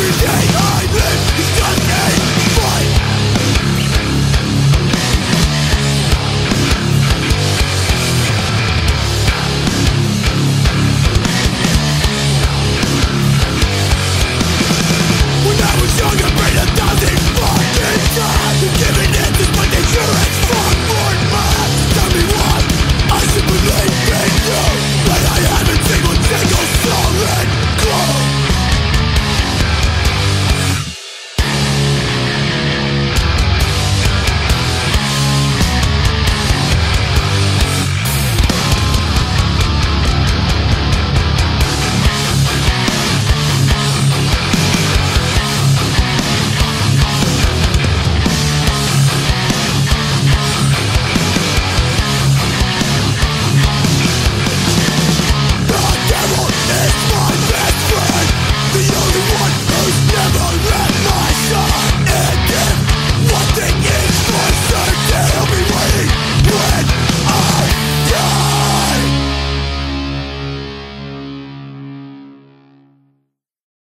every day.